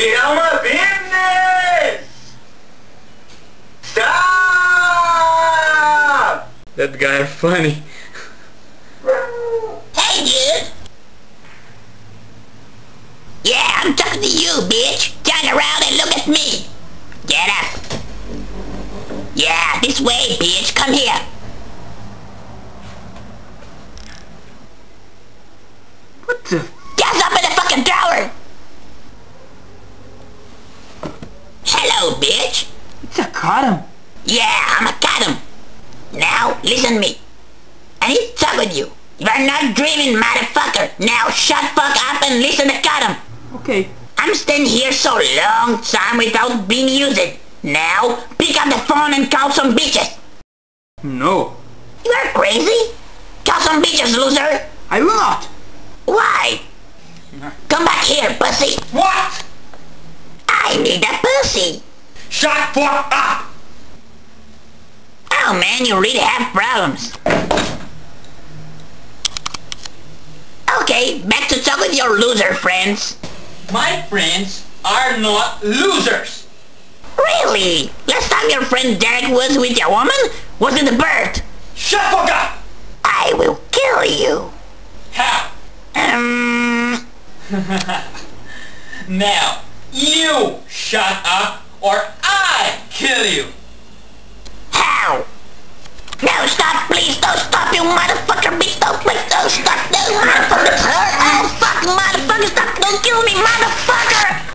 Get out my business! Stop! That guy is funny. Hey, dude. Yeah, I'm talking to you, bitch. Turn around and look at me. Get up. Yeah, this way, bitch. Come here. What the? Get up in the fucking tower. Hello, bitch. It's a caught. Yeah, I'm a cat. Now, listen to me. I need to talk with you. You're not dreaming, motherfucker. Now shut fuck up and listen to cut. Okay. I'm standing here so long time without being used. Now, pick up the phone and call some bitches. No. You are crazy? Call some bitches, loser. I will not. Why? Come back here, pussy. What? I need a pussy. Shut fuck up! Oh man, you really have problems. Okay, back to talk with your loser friends. My friends are not losers! Really? Last time your friend Derek was with your woman was in the bird. Shut fuck up! I will kill you. How? Um, Now, you shut up or I kill you. How? No, stop, please, don't stop, you motherfucker!